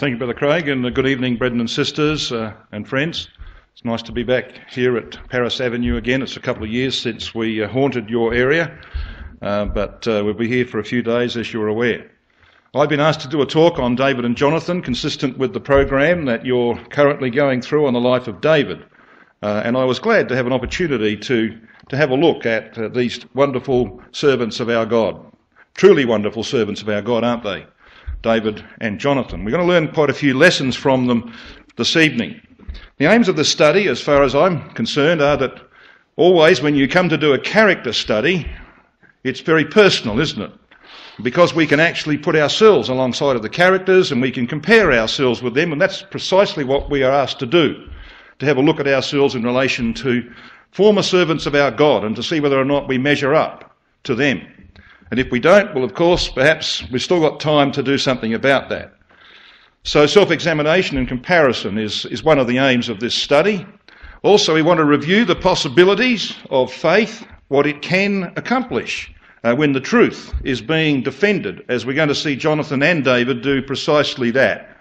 Thank you, Brother Craig, and uh, good evening, brethren and sisters uh, and friends. It's nice to be back here at Paris Avenue again. It's a couple of years since we uh, haunted your area, uh, but uh, we'll be here for a few days, as you're aware. I've been asked to do a talk on David and Jonathan, consistent with the program that you're currently going through on the life of David. Uh, and I was glad to have an opportunity to, to have a look at these wonderful servants of our God. Truly wonderful servants of our God, aren't they? David and Jonathan. We're going to learn quite a few lessons from them this evening. The aims of the study, as far as I'm concerned, are that always when you come to do a character study, it's very personal, isn't it? Because we can actually put ourselves alongside of the characters and we can compare ourselves with them, and that's precisely what we are asked to do to have a look at ourselves in relation to former servants of our God and to see whether or not we measure up to them. And if we don't, well, of course, perhaps we've still got time to do something about that. So self-examination and comparison is, is one of the aims of this study. Also, we want to review the possibilities of faith, what it can accomplish uh, when the truth is being defended, as we're going to see Jonathan and David do precisely that.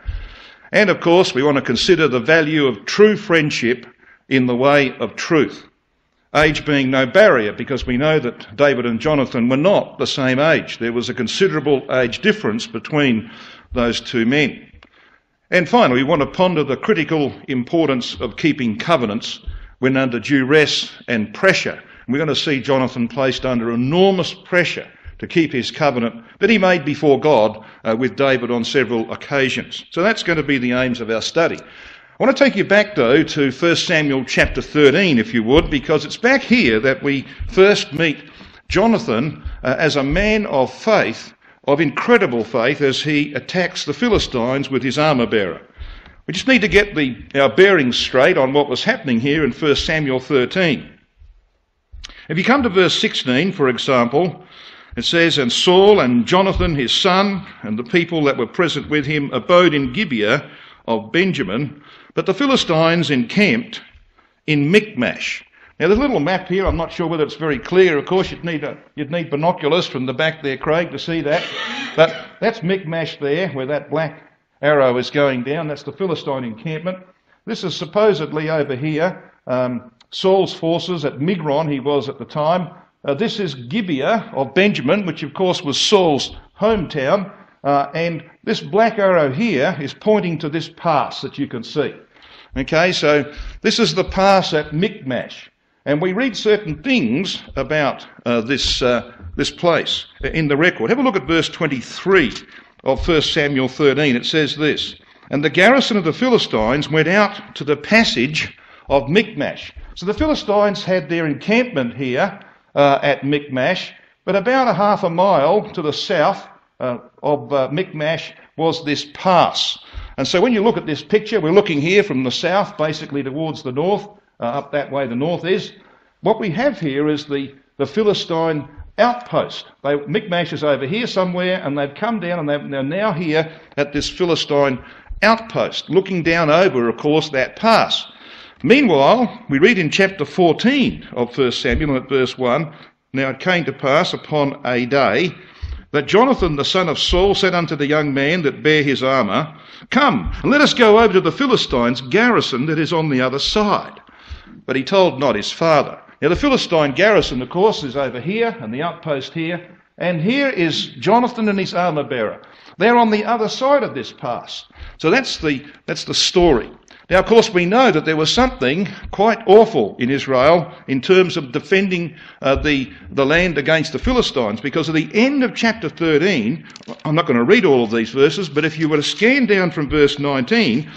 And of course, we want to consider the value of true friendship in the way of truth. Age being no barrier, because we know that David and Jonathan were not the same age. There was a considerable age difference between those two men. And finally, we want to ponder the critical importance of keeping covenants when under duress and pressure. We're going to see Jonathan placed under enormous pressure to keep his covenant that he made before God uh, with David on several occasions. So that's going to be the aims of our study. I want to take you back, though, to 1 Samuel chapter 13, if you would, because it's back here that we first meet Jonathan uh, as a man of faith, of incredible faith, as he attacks the Philistines with his armour bearer. We just need to get the, our bearings straight on what was happening here in 1 Samuel 13. If you come to verse 16, for example, it says, And Saul and Jonathan his son and the people that were present with him abode in Gibeah of Benjamin, but the Philistines encamped in Michmash. Now, there's a little map here. I'm not sure whether it's very clear. Of course, you'd need, a, you'd need binoculars from the back there, Craig, to see that. But that's Michmash there, where that black arrow is going down. That's the Philistine encampment. This is supposedly over here. Um, Saul's forces at Migron, he was at the time. Uh, this is Gibeah of Benjamin, which of course was Saul's hometown. Uh, and this black arrow here is pointing to this pass that you can see. Okay, so this is the pass at Michmash. And we read certain things about uh, this, uh, this place in the record. Have a look at verse 23 of 1 Samuel 13. It says this And the garrison of the Philistines went out to the passage of Michmash. So the Philistines had their encampment here uh, at Michmash, but about a half a mile to the south uh, of uh, Michmash was this pass. And so when you look at this picture, we're looking here from the south, basically towards the north, uh, up that way the north is. What we have here is the, the Philistine outpost. They, Michmash is over here somewhere, and they've come down and they're now here at this Philistine outpost, looking down over, of course, that pass. Meanwhile, we read in chapter 14 of 1 Samuel, at verse 1, Now it came to pass upon a day that Jonathan the son of Saul said unto the young man that bare his armour, Come, let us go over to the Philistines' garrison that is on the other side. But he told not his father. Now the Philistine garrison, of course, is over here, and the outpost here, and here is Jonathan and his armour bearer. They're on the other side of this pass. So that's the, that's the story. Now, of course, we know that there was something quite awful in Israel in terms of defending uh, the, the land against the Philistines, because at the end of chapter 13, I'm not going to read all of these verses, but if you were to scan down from verse 19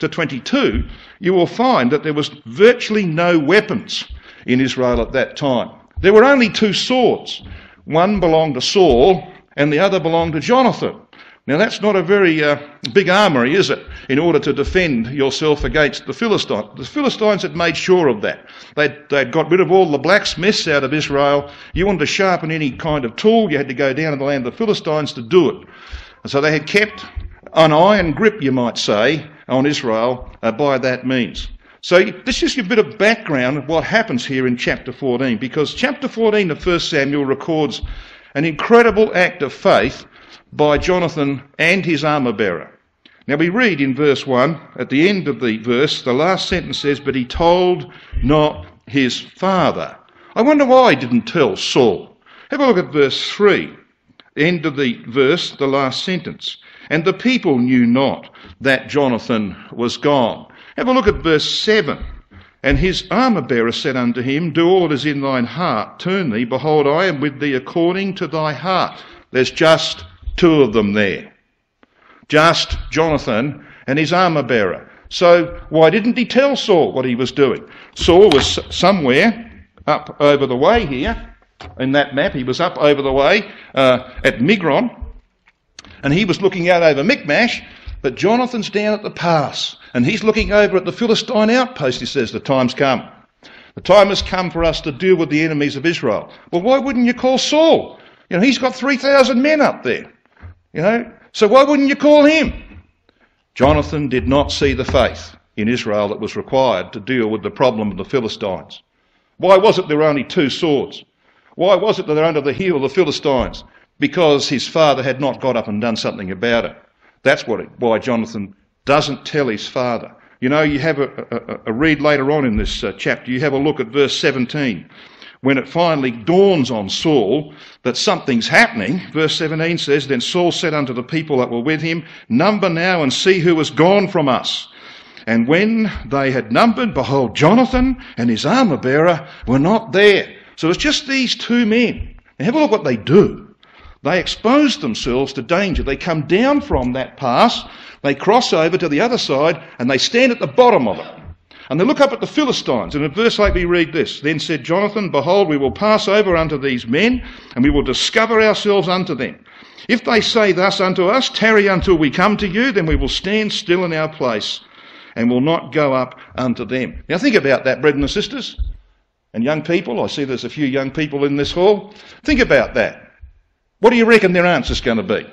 to 22, you will find that there was virtually no weapons in Israel at that time. There were only two swords. One belonged to Saul, and the other belonged to Jonathan. Now, that's not a very uh, big armoury, is it, in order to defend yourself against the Philistines? The Philistines had made sure of that. They'd, they'd got rid of all the blacksmiths out of Israel. You wanted to sharpen any kind of tool, you had to go down to the land of the Philistines to do it. And so they had kept an iron grip, you might say, on Israel uh, by that means. So this is a bit of background of what happens here in chapter 14, because chapter 14 of 1 Samuel records an incredible act of faith by Jonathan and his armour bearer. Now we read in verse 1, at the end of the verse, the last sentence says, But he told not his father. I wonder why he didn't tell Saul. Have a look at verse 3, end of the verse, the last sentence. And the people knew not that Jonathan was gone. Have a look at verse 7. And his armour bearer said unto him, Do all that is in thine heart, turn thee, behold, I am with thee according to thy heart. There's just two of them there. Just Jonathan and his armour bearer. So why didn't he tell Saul what he was doing? Saul was somewhere up over the way here in that map. He was up over the way uh, at Migron, and he was looking out over Michmash. But Jonathan's down at the pass, and he's looking over at the Philistine outpost. He says, "The time's come. The time has come for us to deal with the enemies of Israel." Well, why wouldn't you call Saul? You know, he's got three thousand men up there. You know, so why wouldn't you call him? Jonathan did not see the faith in Israel that was required to deal with the problem of the Philistines. Why was it there were only two swords? Why was it that they're under the heel of the Philistines? Because his father had not got up and done something about it. That's what it, why Jonathan doesn't tell his father. You know, you have a, a, a read later on in this uh, chapter, you have a look at verse 17 when it finally dawns on Saul that something's happening, verse 17 says, Then Saul said unto the people that were with him, Number now and see who has gone from us. And when they had numbered, behold, Jonathan and his armour bearer were not there. So it's just these two men. Now have a look what they do. They expose themselves to danger. They come down from that pass, they cross over to the other side, and they stand at the bottom of it. And they look up at the Philistines, and in verse 8 we read this Then said Jonathan, Behold, we will pass over unto these men, and we will discover ourselves unto them. If they say thus unto us, Tarry until we come to you, then we will stand still in our place, and will not go up unto them. Now think about that, brethren and sisters, and young people. I see there's a few young people in this hall. Think about that. What do you reckon their answer's going to be?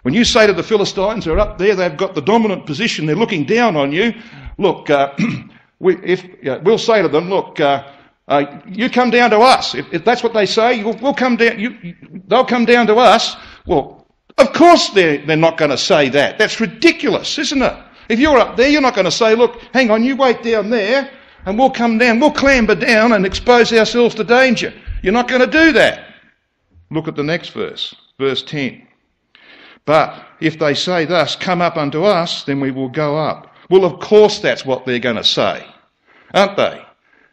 When you say to the Philistines, they're up there, they've got the dominant position, they're looking down on you. Look, uh, we, if, we'll say to them, look, uh, uh, you come down to us. If, if that's what they say, we'll come down, you, they'll come down to us. Well, of course they're, they're not going to say that. That's ridiculous, isn't it? If you're up there, you're not going to say, look, hang on, you wait down there and we'll come down, we'll clamber down and expose ourselves to danger. You're not going to do that. Look at the next verse, verse 10. But if they say thus, come up unto us, then we will go up. Well, of course that's what they're going to say, aren't they?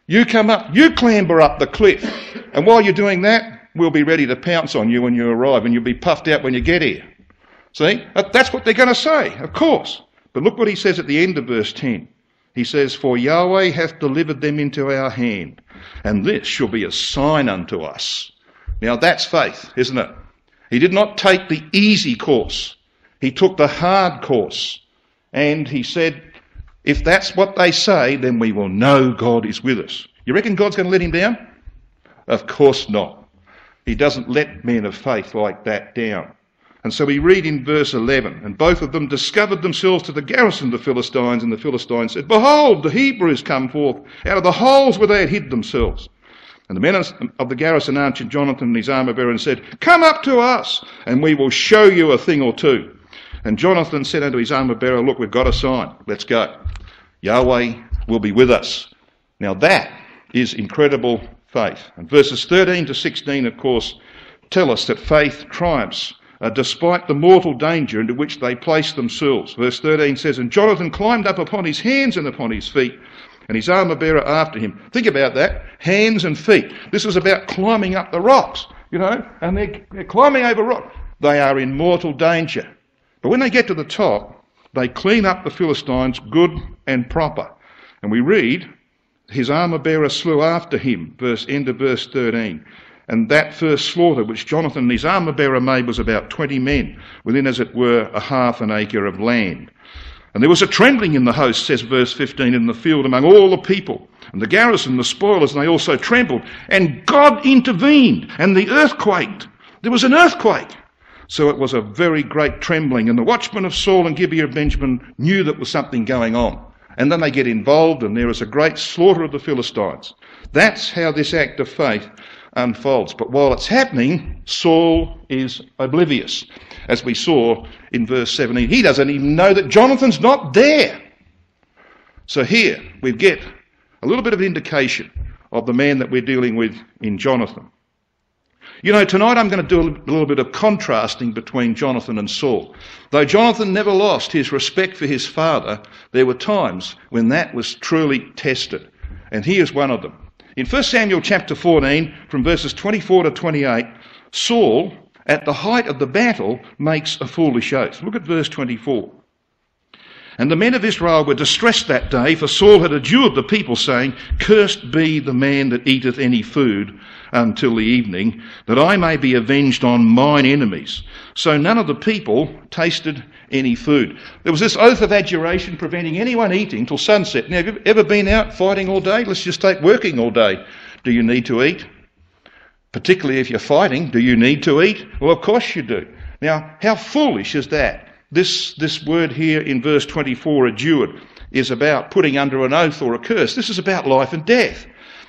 You come up, you clamber up the cliff, and while you're doing that, we'll be ready to pounce on you when you arrive, and you'll be puffed out when you get here. See? That's what they're going to say, of course. But look what he says at the end of verse 10. He says, For Yahweh hath delivered them into our hand, and this shall be a sign unto us. Now that's faith, isn't it? He did not take the easy course. He took the hard course. And he said, if that's what they say, then we will know God is with us. You reckon God's going to let him down? Of course not. He doesn't let men of faith like that down. And so we read in verse 11, and both of them discovered themselves to the garrison of the Philistines, and the Philistines said, Behold, the Hebrews come forth out of the holes where they had hid themselves. And the men of the garrison answered Jonathan and his armour bearer and said, Come up to us, and we will show you a thing or two. And Jonathan said unto his armour bearer, Look, we've got a sign. Let's go. Yahweh will be with us. Now that is incredible faith. And verses 13 to 16, of course, tell us that faith triumphs uh, despite the mortal danger into which they place themselves. Verse 13 says, And Jonathan climbed up upon his hands and upon his feet, and his armour bearer after him. Think about that hands and feet. This is about climbing up the rocks, you know, and they're, they're climbing over rocks. They are in mortal danger. But when they get to the top, they clean up the Philistines good and proper. And we read, his armour bearer slew after him, verse end of verse 13. And that first slaughter which Jonathan and his armour bearer made was about 20 men, within, as it were, a half an acre of land. And there was a trembling in the host, says verse 15, in the field among all the people. And the garrison, the spoilers, and they also trembled. And God intervened, and the earth quaked. There was an earthquake. So it was a very great trembling, and the watchmen of Saul and Gibeah of Benjamin knew that was something going on. And then they get involved, and there is a great slaughter of the Philistines. That's how this act of faith unfolds. But while it's happening, Saul is oblivious. As we saw in verse 17, he doesn't even know that Jonathan's not there. So here we get a little bit of indication of the man that we're dealing with in Jonathan. You know, tonight I'm going to do a little bit of contrasting between Jonathan and Saul. Though Jonathan never lost his respect for his father, there were times when that was truly tested. And here's one of them. In 1 Samuel chapter 14, from verses 24 to 28, Saul, at the height of the battle, makes a foolish oath. Look at verse 24. And the men of Israel were distressed that day, for Saul had adjured the people, saying, Cursed be the man that eateth any food until the evening, that I may be avenged on mine enemies. So none of the people tasted any food. There was this oath of adjuration preventing anyone eating till sunset. Now, have you ever been out fighting all day? Let's just take working all day. Do you need to eat? Particularly if you're fighting, do you need to eat? Well, of course you do. Now, how foolish is that? This, this word here in verse 24, adjured, is about putting under an oath or a curse. This is about life and death.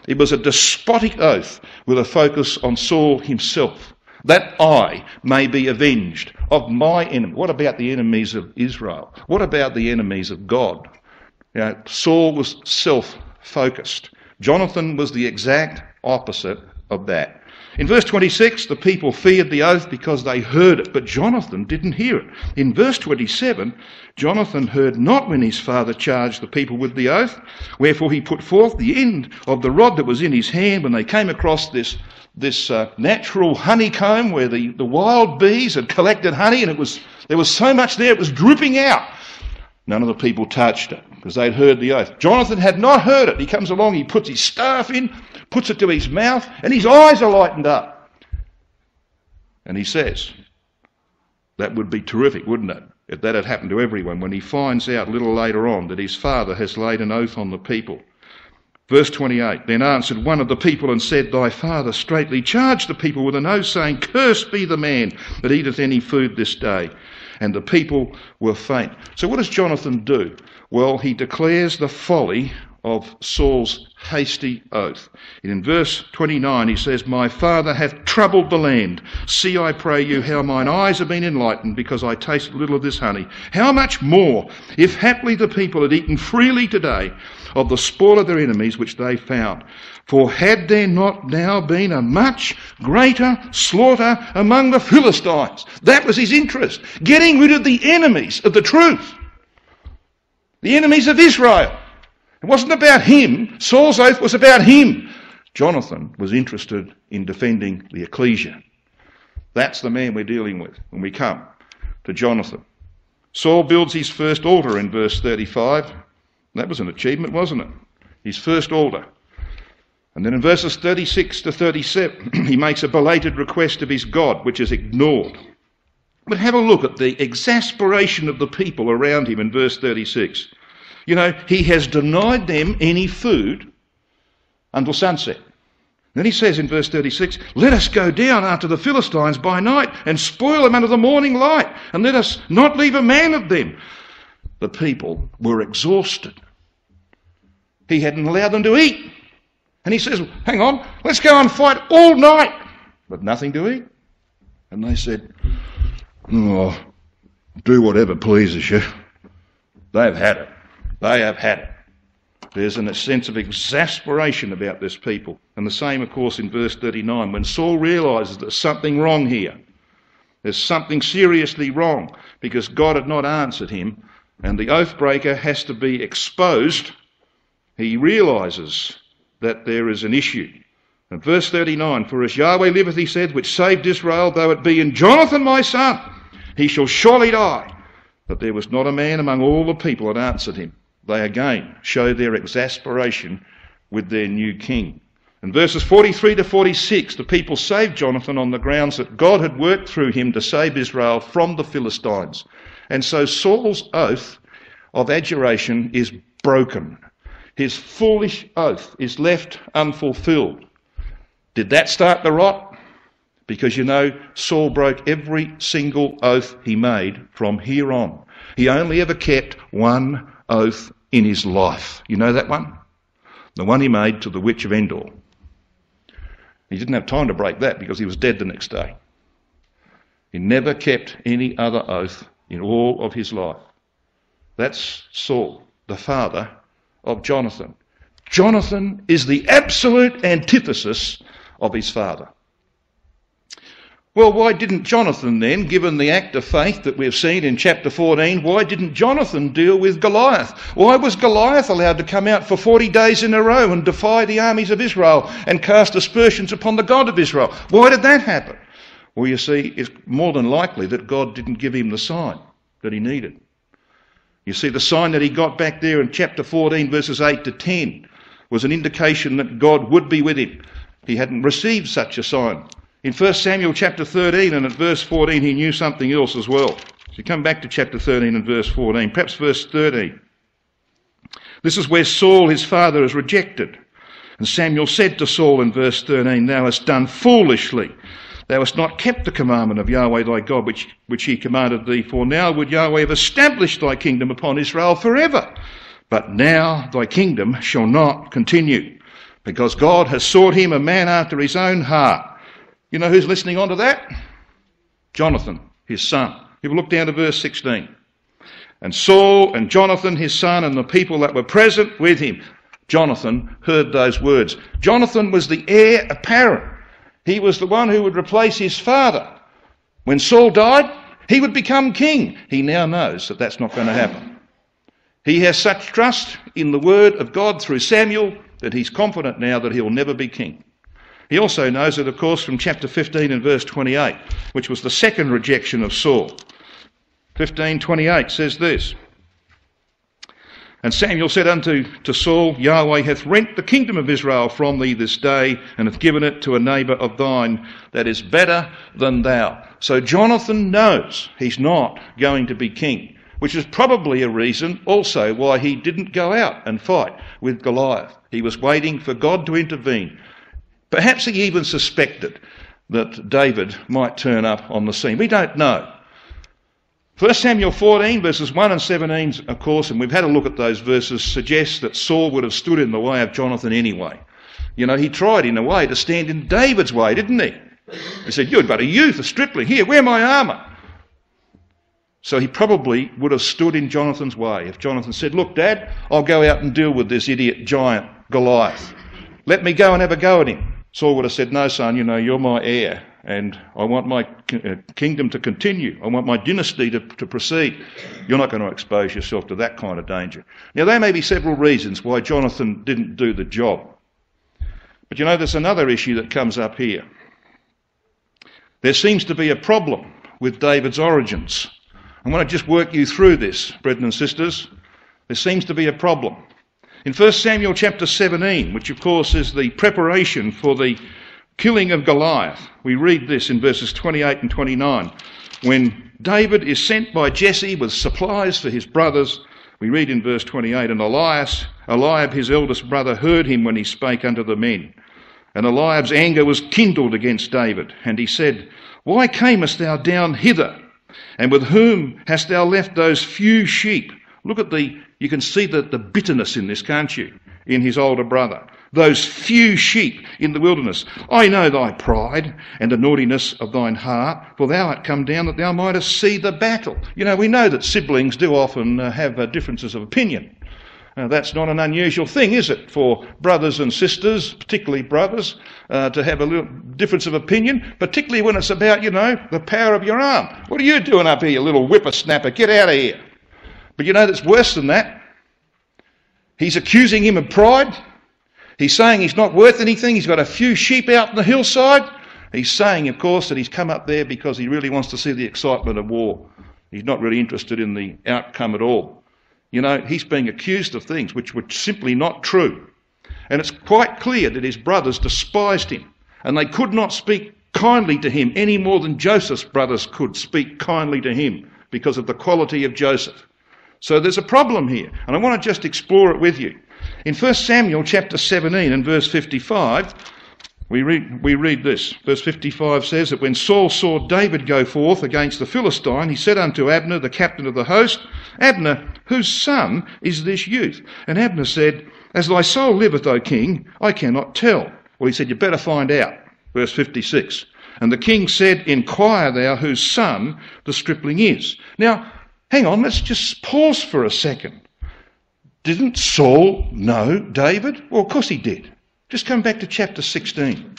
It was a despotic oath with a focus on Saul himself, that I may be avenged of my enemy. What about the enemies of Israel? What about the enemies of God? You know, Saul was self focused. Jonathan was the exact opposite of that. In verse 26, the people feared the oath because they heard it, but Jonathan didn't hear it. In verse 27, Jonathan heard not when his father charged the people with the oath, wherefore he put forth the end of the rod that was in his hand when they came across this, this uh, natural honeycomb where the, the wild bees had collected honey and it was, there was so much there it was dripping out. None of the people touched it because they'd heard the oath. Jonathan had not heard it. He comes along, he puts his staff in, puts it to his mouth, and his eyes are lightened up. And he says, That would be terrific, wouldn't it? If that had happened to everyone when he finds out a little later on that his father has laid an oath on the people. Verse 28 Then answered one of the people and said, Thy father straitly charged the people with an oath, saying, Cursed be the man that eateth any food this day. And the people were faint. So what does Jonathan do? Well, he declares the folly of Saul's hasty oath. In verse 29, he says, My father hath troubled the land. See, I pray you, how mine eyes have been enlightened, because I tasted little of this honey. How much more, if haply the people had eaten freely today of the spoil of their enemies which they found? For had there not now been a much greater slaughter among the Philistines? That was his interest, getting rid of the enemies of the truth the enemies of Israel. It wasn't about him. Saul's oath was about him. Jonathan was interested in defending the ecclesia. That's the man we're dealing with when we come to Jonathan. Saul builds his first altar in verse 35. That was an achievement, wasn't it? His first altar. And then in verses 36 to 37, he makes a belated request of his God, which is ignored. But have a look at the exasperation of the people around him in verse 36. You know, he has denied them any food until sunset. Then he says in verse 36, Let us go down after the Philistines by night and spoil them under the morning light, and let us not leave a man of them. The people were exhausted. He hadn't allowed them to eat. And he says, Hang on, let's go and fight all night, but nothing to eat. And they said, Oh, do whatever pleases you. They've had it. They have had it. There's a sense of exasperation about this people. And the same, of course, in verse 39. When Saul realizes there's something wrong here, there's something seriously wrong because God had not answered him, and the oath breaker has to be exposed, he realizes that there is an issue. And verse 39 For as Yahweh liveth, he said, which saved Israel, though it be in Jonathan my son, he shall surely die. But there was not a man among all the people that answered him. They again show their exasperation with their new king. In verses 43 to 46, the people saved Jonathan on the grounds that God had worked through him to save Israel from the Philistines. And so Saul's oath of adjuration is broken. His foolish oath is left unfulfilled. Did that start the rot? Because you know, Saul broke every single oath he made from here on. He only ever kept one oath in his life. You know that one? The one he made to the witch of Endor. He didn't have time to break that because he was dead the next day. He never kept any other oath in all of his life. That's Saul, the father of Jonathan. Jonathan is the absolute antithesis of his father. Well, why didn't Jonathan then, given the act of faith that we've seen in chapter 14, why didn't Jonathan deal with Goliath? Why was Goliath allowed to come out for 40 days in a row and defy the armies of Israel and cast aspersions upon the God of Israel? Why did that happen? Well, you see, it's more than likely that God didn't give him the sign that he needed. You see, the sign that he got back there in chapter 14, verses 8 to 10, was an indication that God would be with him. He hadn't received such a sign. In 1 Samuel chapter 13 and at verse 14, he knew something else as well. So you come back to chapter 13 and verse 14, perhaps verse 13. This is where Saul, his father, is rejected. And Samuel said to Saul in verse 13, Thou hast done foolishly. Thou hast not kept the commandment of Yahweh thy God, which, which he commanded thee. For now would Yahweh have established thy kingdom upon Israel forever. But now thy kingdom shall not continue, because God has sought him a man after his own heart you know who's listening on to that? Jonathan, his son. If you look down to verse 16. And Saul and Jonathan, his son, and the people that were present with him. Jonathan heard those words. Jonathan was the heir apparent. He was the one who would replace his father. When Saul died, he would become king. He now knows that that's not going to happen. He has such trust in the word of God through Samuel that he's confident now that he'll never be king. He also knows it, of course, from chapter 15 and verse 28, which was the second rejection of Saul. 15:28 says this. And Samuel said unto to Saul, Yahweh hath rent the kingdom of Israel from thee this day, and hath given it to a neighbour of thine that is better than thou. So Jonathan knows he's not going to be king, which is probably a reason also why he didn't go out and fight with Goliath. He was waiting for God to intervene. Perhaps he even suspected that David might turn up on the scene. We don't know. 1 Samuel 14, verses 1 and 17, of course, and we've had a look at those verses, suggests that Saul would have stood in the way of Jonathan anyway. You know, he tried in a way to stand in David's way, didn't he? He said, You're but a youth, a stripling. Here, wear my armour. So he probably would have stood in Jonathan's way. If Jonathan said, Look, Dad, I'll go out and deal with this idiot giant Goliath. Let me go and have a go at him. Saul would have said, No, son, you know, you're my heir, and I want my uh, kingdom to continue. I want my dynasty to, to proceed. You're not going to expose yourself to that kind of danger. Now, there may be several reasons why Jonathan didn't do the job. But you know, there's another issue that comes up here. There seems to be a problem with David's origins. I want to just work you through this, brethren and sisters. There seems to be a problem. In 1 Samuel chapter 17, which of course is the preparation for the killing of Goliath, we read this in verses 28 and 29. When David is sent by Jesse with supplies for his brothers, we read in verse 28, And Elias, Eliab his eldest brother, heard him when he spake unto the men. And Eliab's anger was kindled against David, and he said, Why camest thou down hither? And with whom hast thou left those few sheep? Look at the you can see the, the bitterness in this, can't you? In his older brother. Those few sheep in the wilderness. I know thy pride and the naughtiness of thine heart, for thou art come down that thou mightest see the battle. You know, we know that siblings do often uh, have uh, differences of opinion. That's not an unusual thing, is it, for brothers and sisters, particularly brothers, uh, to have a little difference of opinion, particularly when it's about, you know, the power of your arm. What are you doing up here, you little whippersnapper? Get out of here. But you know that's worse than that. He's accusing him of pride. He's saying he's not worth anything. He's got a few sheep out in the hillside. He's saying, of course, that he's come up there because he really wants to see the excitement of war. He's not really interested in the outcome at all. You know, he's being accused of things which were simply not true. And it's quite clear that his brothers despised him. And they could not speak kindly to him any more than Joseph's brothers could speak kindly to him because of the quality of Joseph. So there's a problem here, and I want to just explore it with you. In 1 Samuel chapter 17 and verse 55, we read, we read this. Verse 55 says that when Saul saw David go forth against the Philistine, he said unto Abner, the captain of the host, Abner, whose son is this youth? And Abner said, As thy soul liveth, O king, I cannot tell. Well, he said, You better find out. Verse 56. And the king said, Inquire thou whose son the stripling is. Now, hang on, let's just pause for a second. Didn't Saul know David? Well, of course he did. Just come back to chapter 16.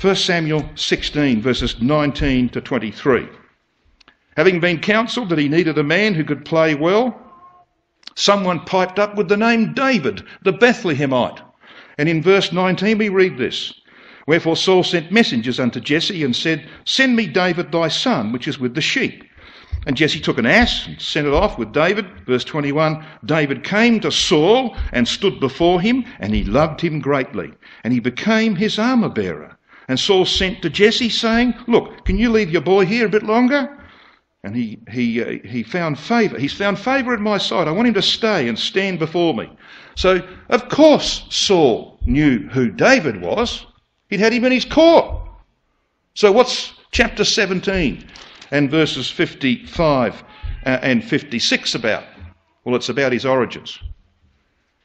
1 Samuel 16, verses 19 to 23. Having been counselled that he needed a man who could play well, someone piped up with the name David, the Bethlehemite. And in verse 19 we read this Wherefore Saul sent messengers unto Jesse and said, Send me David thy son, which is with the sheep. And Jesse took an ass and sent it off with David. Verse 21 David came to Saul and stood before him, and he loved him greatly. And he became his armour bearer. And Saul sent to Jesse, saying, Look, can you leave your boy here a bit longer? And he, he, uh, he found favour. He's found favour at my side. I want him to stay and stand before me. So, of course, Saul knew who David was. He'd had him in his court. So, what's chapter 17 and verses 55 uh, and 56 about? Well, it's about his origins.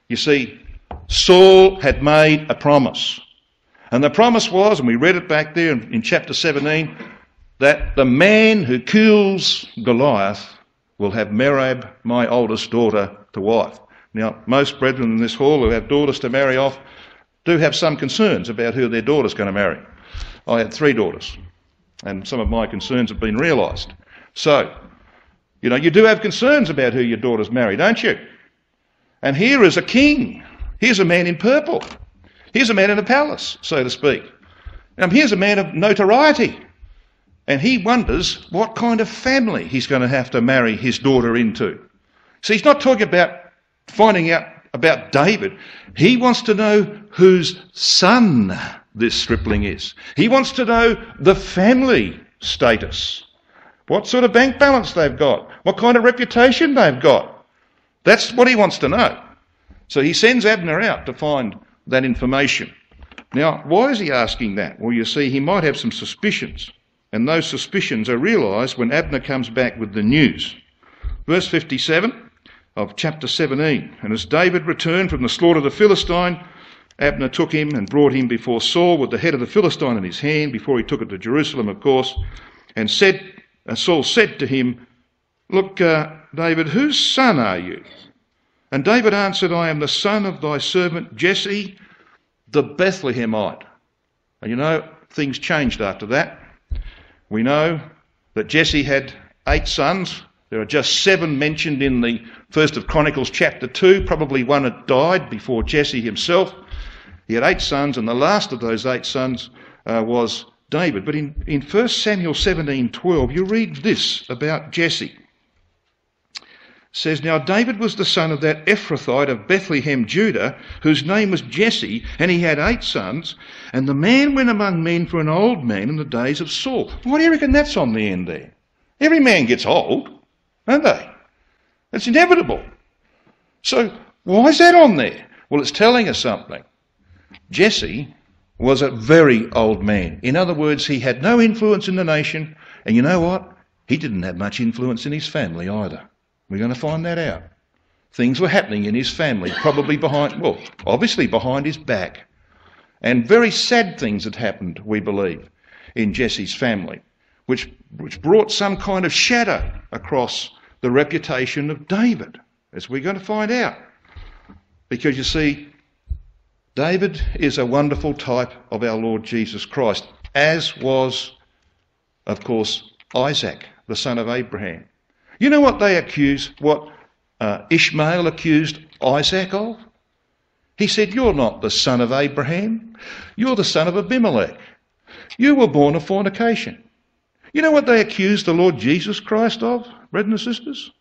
You see, Saul had made a promise. And the promise was, and we read it back there in, in chapter 17, that the man who kills Goliath will have Merab, my oldest daughter, to wife. Now, most brethren in this hall who have daughters to marry off do have some concerns about who their daughter's going to marry. I had three daughters, and some of my concerns have been realised. So, you know, you do have concerns about who your daughter's marry, don't you? And here is a king. Here's a man in purple. Here's a man in a palace, so to speak. Now, here's a man of notoriety. And he wonders what kind of family he's going to have to marry his daughter into. So he's not talking about finding out about David. He wants to know whose son this stripling is. He wants to know the family status. What sort of bank balance they've got. What kind of reputation they've got. That's what he wants to know. So he sends Abner out to find that information. Now, why is he asking that? Well, you see, he might have some suspicions. And those suspicions are realised when Abner comes back with the news. Verse 57 of chapter 17. And as David returned from the slaughter of the Philistine, Abner took him and brought him before Saul with the head of the Philistine in his hand, before he took it to Jerusalem, of course, and said, Saul said to him, Look, uh, David, whose son are you? And David answered, I am the son of thy servant Jesse the Bethlehemite. And you know, things changed after that. We know that Jesse had eight sons. There are just seven mentioned in the first of Chronicles chapter 2. Probably one had died before Jesse himself. He had eight sons, and the last of those eight sons uh, was David. But in, in 1 Samuel 17:12, you read this about Jesse It says, Now David was the son of that Ephrathite of Bethlehem, Judah, whose name was Jesse, and he had eight sons. And the man went among men for an old man in the days of Saul. Why do you reckon that's on the end there? Every man gets old, don't they? It's inevitable. So why is that on there? Well, it's telling us something. Jesse was a very old man. In other words, he had no influence in the nation, and you know what? He didn't have much influence in his family either. We're going to find that out. Things were happening in his family, probably behind, well, obviously behind his back. And very sad things had happened, we believe, in Jesse's family, which, which brought some kind of shadow across the reputation of David, as we're going to find out. Because you see, David is a wonderful type of our Lord Jesus Christ, as was, of course, Isaac, the son of Abraham. You know what they accused, what uh, Ishmael accused Isaac of? He said, You're not the son of Abraham. You're the son of Abimelech. You were born of fornication. You know what they accused the Lord Jesus Christ of, brethren and sisters?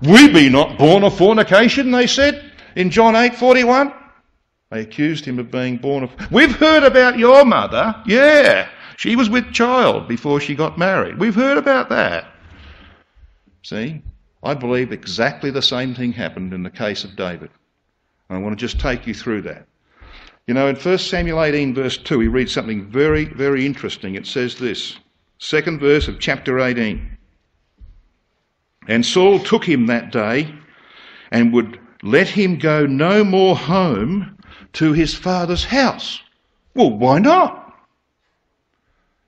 We be not born of fornication, they said in John 8 41. They accused him of being born of. We've heard about your mother. Yeah. She was with child before she got married. We've heard about that. See? I believe exactly the same thing happened in the case of David. And I want to just take you through that. You know, in 1 Samuel 18, verse 2, we read something very, very interesting. It says this, second verse of chapter 18. And Saul took him that day and would let him go no more home to his father's house. Well, why not?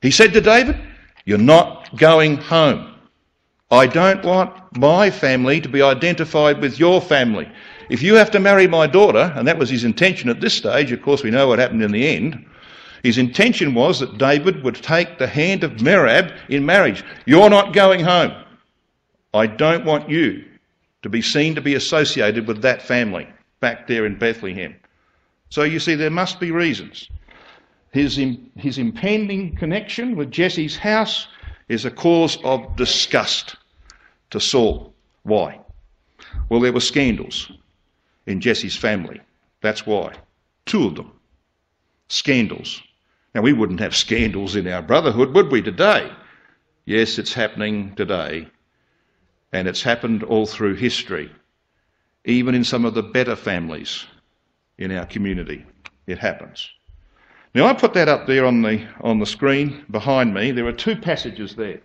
He said to David, You're not going home. I don't want my family to be identified with your family. If you have to marry my daughter, and that was his intention at this stage, of course, we know what happened in the end. His intention was that David would take the hand of Merab in marriage. You're not going home. I don't want you to be seen to be associated with that family back there in Bethlehem. So you see, there must be reasons. His, his impending connection with Jesse's house is a cause of disgust to Saul. Why? Well, there were scandals in Jesse's family. That's why. Two of them. Scandals. Now, we wouldn't have scandals in our brotherhood, would we, today? Yes, it's happening today. And it's happened all through history. Even in some of the better families in our community, it happens. Now, I put that up there on the, on the screen behind me. There are two passages there.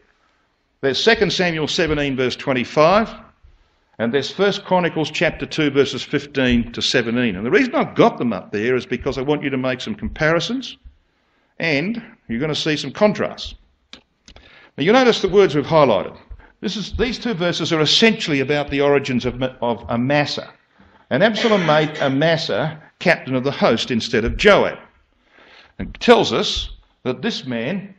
There's 2 Samuel 17, verse 25, and there's 1 Chronicles chapter 2, verses 15 to 17. And the reason I've got them up there is because I want you to make some comparisons and you're going to see some contrasts. Now, you notice the words we've highlighted. This is, these two verses are essentially about the origins of, of Amasa. And Absalom made Amasa captain of the host instead of Joab. And tells us that this man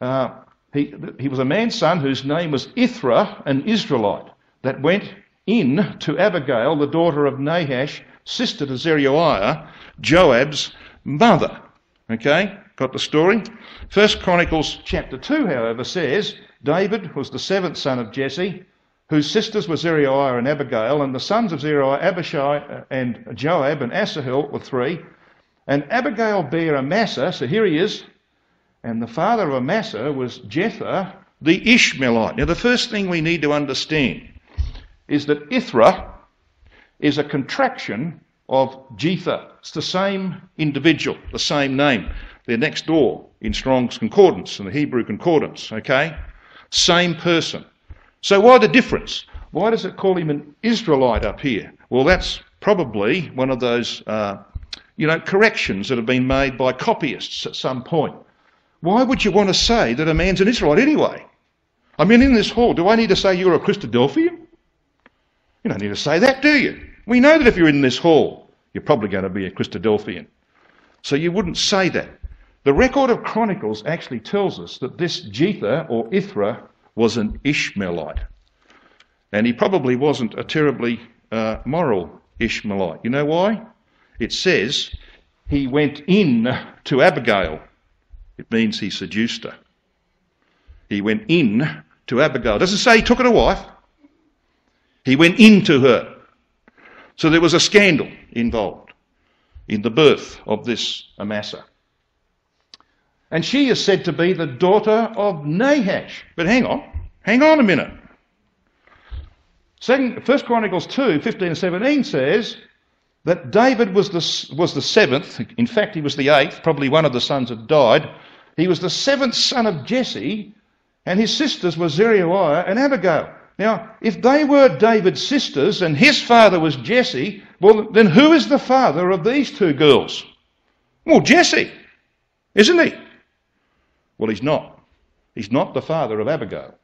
uh, he, he was a man's son whose name was Ithra, an Israelite, that went in to Abigail, the daughter of Nahash, sister to Zeruiah, Joab's mother. Okay, got the story? First Chronicles chapter 2, however, says David was the seventh son of Jesse, whose sisters were Zeruiah and Abigail, and the sons of Zeruiah, Abishai uh, and Joab and Asahel were three. And Abigail bare Amasa, so here he is, and the father of Amasa was Jether the Ishmaelite. Now, the first thing we need to understand is that Ithra is a contraction of Jether. It's the same individual, the same name. They're next door in Strong's Concordance, in the Hebrew Concordance, okay? Same person. So, why the difference? Why does it call him an Israelite up here? Well, that's probably one of those, uh, you know, corrections that have been made by copyists at some point. Why would you want to say that a man's an Israelite anyway? I mean, in this hall, do I need to say you're a Christadelphian? You don't need to say that, do you? We know that if you're in this hall, you're probably going to be a Christadelphian. So you wouldn't say that. The record of Chronicles actually tells us that this Jetha or Ithra was an Ishmaelite. And he probably wasn't a terribly uh, moral Ishmaelite. You know why? It says he went in to Abigail it means he seduced her. He went in to Abigail. Doesn't say he took her to wife. He went into her. So there was a scandal involved in the birth of this Amasa. And she is said to be the daughter of Nahash. But hang on, hang on a minute. Second, First Chronicles 2, 15 and 17 says that David was the, was the seventh. In fact, he was the eighth. Probably one of the sons had died. He was the seventh son of Jesse, and his sisters were Zeruiah and Abigail. Now, if they were David's sisters and his father was Jesse, well, then who is the father of these two girls? Well, Jesse, isn't he? Well, he's not. He's not the father of Abigail,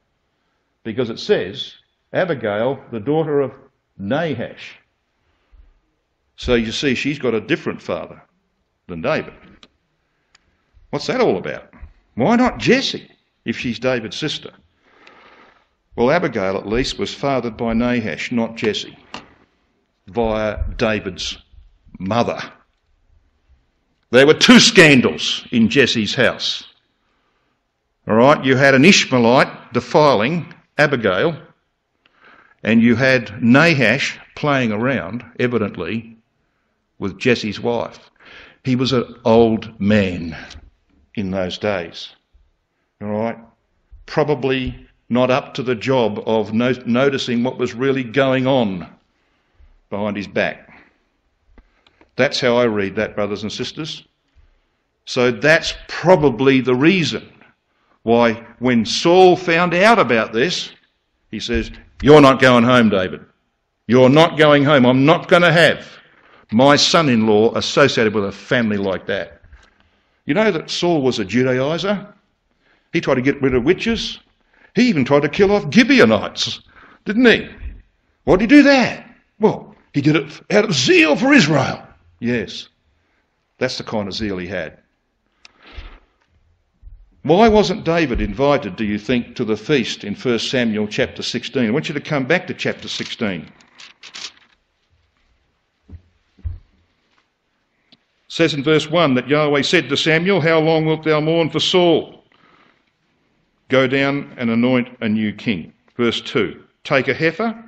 because it says Abigail, the daughter of Nahash. So you see, she's got a different father than David. What's that all about? Why not Jesse if she's David's sister? Well, Abigail at least was fathered by Nahash, not Jesse, via David's mother. There were two scandals in Jesse's house. All right, you had an Ishmaelite defiling Abigail, and you had Nahash playing around, evidently, with Jesse's wife. He was an old man in those days. All right? Probably not up to the job of no- noticing what was really going on behind his back. That's how I read that, brothers and sisters. So that's probably the reason why, when Saul found out about this, he says, You're not going home, David. You're not going home. I'm not going to have my son in law associated with a family like that. You know that Saul was a Judaizer? He tried to get rid of witches. He even tried to kill off Gibeonites, didn't he? Why did he do that? Well, he did it out of zeal for Israel. Yes, that's the kind of zeal he had. Why wasn't David invited, do you think, to the feast in 1 Samuel chapter 16? I want you to come back to chapter 16. It says in verse 1 that Yahweh said to Samuel, How long wilt thou mourn for Saul? Go down and anoint a new king. Verse 2 Take a heifer,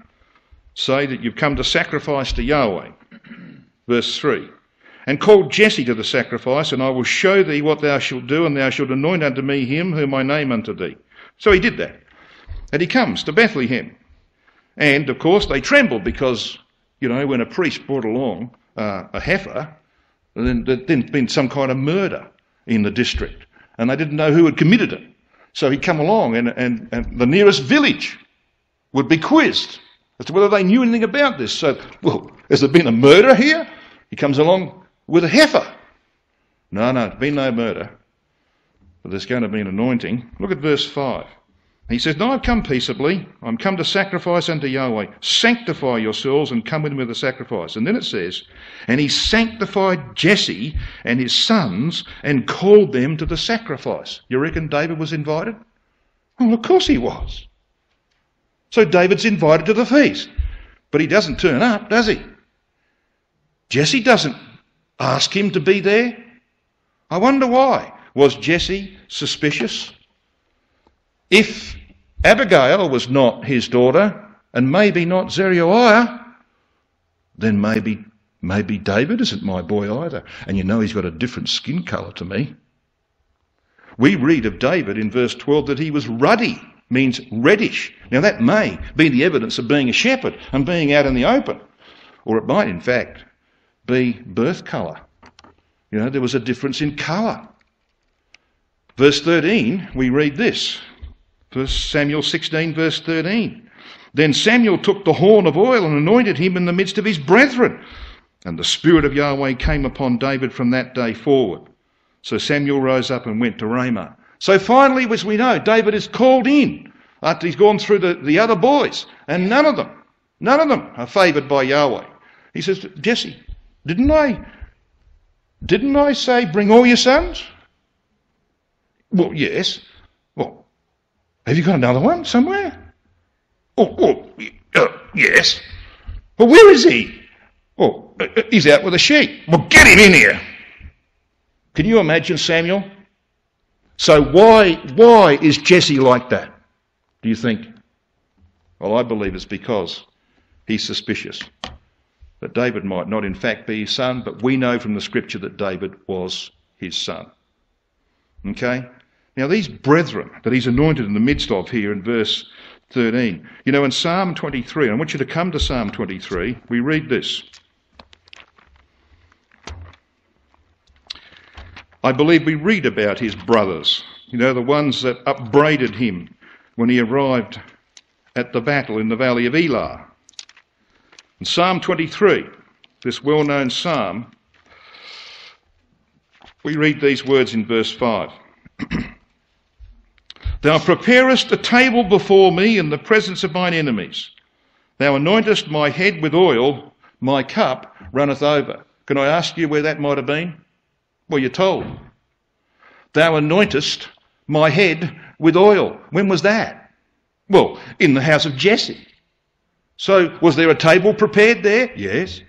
say that you've come to sacrifice to Yahweh. Verse 3 and called Jesse to the sacrifice, and I will show thee what thou shalt do, and thou shalt anoint unto me him whom I name unto thee. So he did that. And he comes to Bethlehem. And of course they trembled because, you know, when a priest brought along uh, a heifer, then there'd been some kind of murder in the district. And they didn't know who had committed it. So he'd come along and, and, and the nearest village would be quizzed as to whether they knew anything about this. So, well, has there been a murder here? He comes along, with a heifer. No, no, it's been no murder. But there's going to be an anointing. Look at verse 5. He says, No, I've come peaceably. I'm come to sacrifice unto Yahweh. Sanctify yourselves and come with me with the sacrifice. And then it says, And he sanctified Jesse and his sons and called them to the sacrifice. You reckon David was invited? Well, of course he was. So David's invited to the feast. But he doesn't turn up, does he? Jesse doesn't ask him to be there? I wonder why. Was Jesse suspicious? If Abigail was not his daughter, and maybe not Zeruiah, then maybe maybe David isn't my boy either. And you know he's got a different skin colour to me. We read of David in verse 12 that he was ruddy, means reddish. Now that may be the evidence of being a shepherd and being out in the open. Or it might, in fact, be birth colour. You know, there was a difference in colour. Verse 13, we read this. 1 Samuel 16, verse 13. Then Samuel took the horn of oil and anointed him in the midst of his brethren. And the Spirit of Yahweh came upon David from that day forward. So Samuel rose up and went to Ramah. So finally, as we know, David is called in after he's gone through the, the other boys, and none of them, none of them are favoured by Yahweh. He says, Jesse, didn't I? Didn't I say bring all your sons? Well, yes. Well, have you got another one somewhere? Oh, well, uh, yes. Well, where is he? Oh, uh, uh, he's out with the sheep. Well, get him in here. Can you imagine Samuel? So why why is Jesse like that? Do you think? Well, I believe it's because he's suspicious that David might not in fact be his son, but we know from the scripture that David was his son. Okay? Now, these brethren that he's anointed in the midst of here in verse 13, you know, in Psalm 23, I want you to come to Psalm 23, we read this. I believe we read about his brothers, you know, the ones that upbraided him when he arrived at the battle in the valley of Elah. In Psalm 23, this well known psalm, we read these words in verse 5. Thou preparest a table before me in the presence of mine enemies. Thou anointest my head with oil, my cup runneth over. Can I ask you where that might have been? Well, you're told. Thou anointest my head with oil. When was that? Well, in the house of Jesse. So, was there a table prepared there? Yes.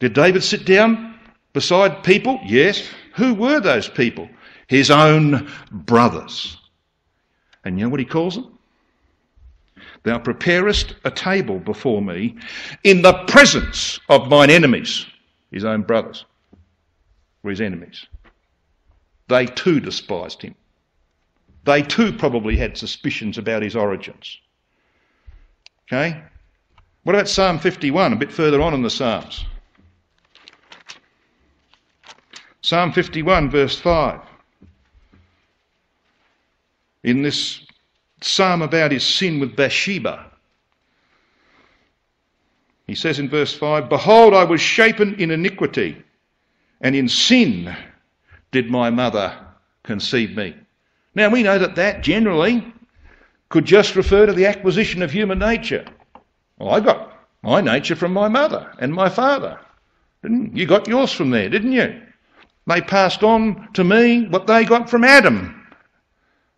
Did David sit down beside people? Yes. Who were those people? His own brothers. And you know what he calls them? Thou preparest a table before me in the presence of mine enemies. His own brothers were his enemies. They too despised him. They too probably had suspicions about his origins. Okay? What about Psalm 51, a bit further on in the Psalms? Psalm 51, verse 5. In this psalm about his sin with Bathsheba, he says in verse 5 Behold, I was shapen in iniquity, and in sin did my mother conceive me. Now we know that that generally could just refer to the acquisition of human nature. Well, I got my nature from my mother and my father. Didn't you got yours from there, didn't you? They passed on to me what they got from Adam.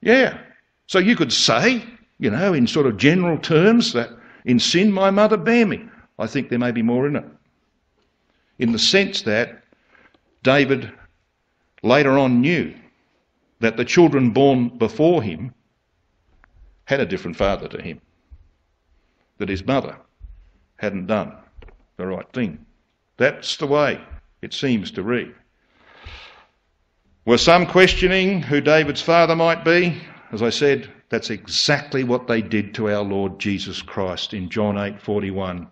Yeah. So you could say, you know, in sort of general terms, that in sin my mother bare me. I think there may be more in it. In the sense that David later on knew that the children born before him had a different father to him, that his mother hadn't done the right thing. That's the way it seems to read. Were some questioning who David's father might be? As I said, that's exactly what they did to our Lord Jesus Christ in John 8:41.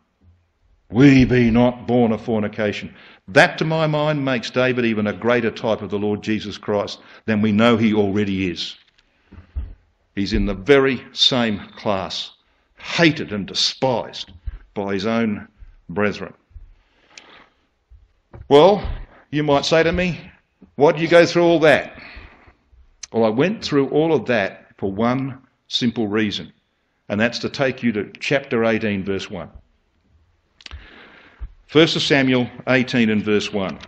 We be not born of fornication. That, to my mind, makes David even a greater type of the Lord Jesus Christ than we know he already is. He's in the very same class, hated and despised by his own brethren. Well, you might say to me, why did you go through all that? Well, I went through all of that for one simple reason, and that's to take you to chapter 18, verse 1. 1 Samuel 18 and verse 1.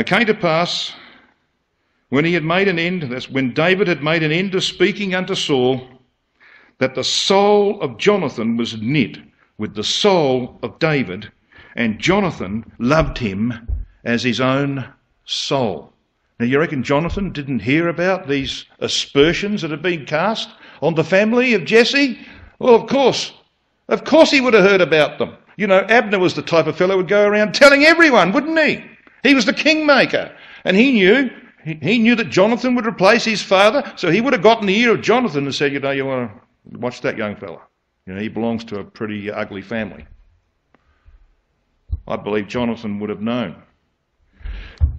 It came to pass when he had made an end, that's when David had made an end of speaking unto Saul, that the soul of Jonathan was knit with the soul of David, and Jonathan loved him as his own soul. Now, you reckon Jonathan didn't hear about these aspersions that had been cast on the family of Jesse? Well, of course. Of course he would have heard about them. You know, Abner was the type of fellow who would go around telling everyone, wouldn't he? He was the kingmaker. And he knew, he knew that Jonathan would replace his father, so he would have gotten the ear of Jonathan and said, you know, you want to watch that young fella. You know, he belongs to a pretty ugly family. I believe Jonathan would have known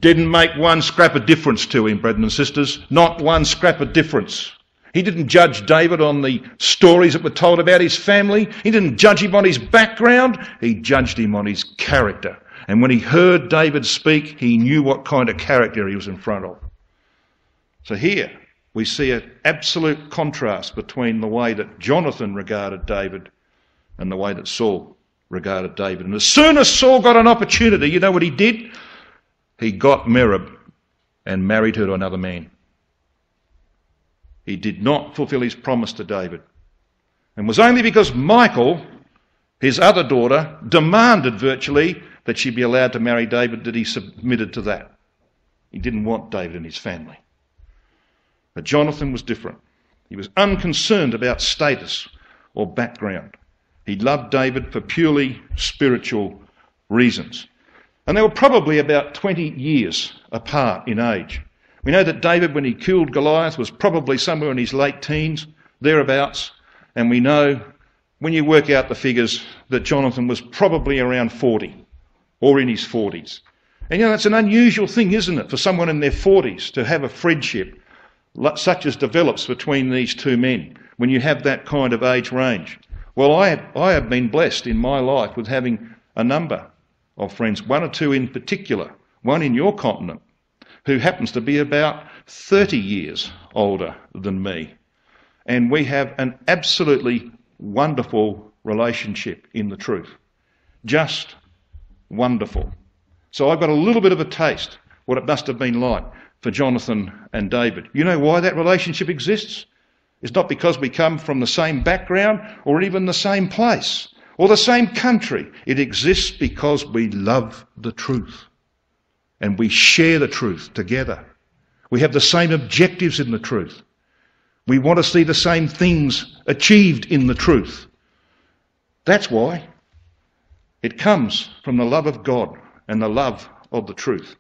didn't make one scrap of difference to him, brethren and sisters. Not one scrap of difference. He didn't judge David on the stories that were told about his family. He didn't judge him on his background. He judged him on his character. And when he heard David speak, he knew what kind of character he was in front of. So here we see an absolute contrast between the way that Jonathan regarded David and the way that Saul regarded David. And as soon as Saul got an opportunity, you know what he did? he got Merab and married her to another man. He did not fulfill his promise to David. And was only because Michal, his other daughter, demanded virtually that she be allowed to marry David that he submitted to that. He didn't want David and his family. But Jonathan was different. He was unconcerned about status or background. He loved David for purely spiritual reasons. And they were probably about 20 years apart in age. We know that David, when he killed Goliath, was probably somewhere in his late teens, thereabouts. And we know, when you work out the figures, that Jonathan was probably around 40 or in his 40s. And you know, that's an unusual thing, isn't it, for someone in their 40s to have a friendship such as develops between these two men when you have that kind of age range. Well, I have, I have been blessed in my life with having a number of friends, one or two in particular, one in your continent, who happens to be about 30 years older than me. And we have an absolutely wonderful relationship in the truth. Just wonderful. So I've got a little bit of a taste what it must have been like for Jonathan and David. You know why that relationship exists? It's not because we come from the same background or even the same place or the same country. It exists because we love the truth and we share the truth together. We have the same objectives in the truth. We want to see the same things achieved in the truth. That's why. It comes from the love of God and the love of the truth.